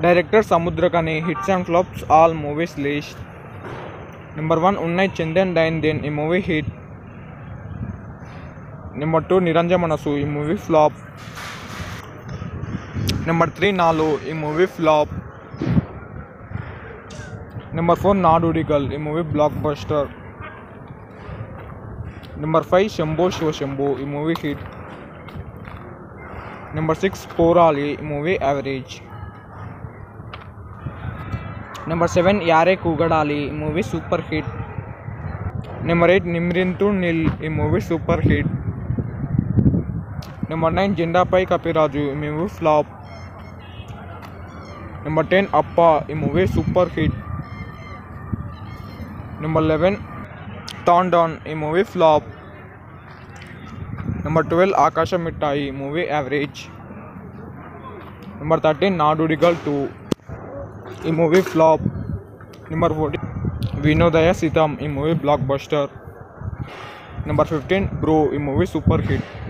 Director समुद्र का hits and flops all movies list. Number one उन्नाई Chandan dine then ए movie hit. Number two, Niranjan मनसु movie flop. Number three, नालो ई movie flop. Number four Nadodigal girl ई movie blockbuster. Number five, Shambho show Shambho movie hit. Number six Porali movie average. Number seven యారే కూగడాలి ఈ movie super hit number eight Nimirndhu Nil ఈ movie super hit number nine Janda Pai Kapiraju ఈ movie flop number ten Appa ఈ movie super hit number eleven tan don ఈ movie flop number twelve Aakasham Mittayi movie average number thirteen Nadodigal two यह movie flop number fourteen Vinodhaya Sitham यह movie blockbuster number fifteen bro यह movie super hit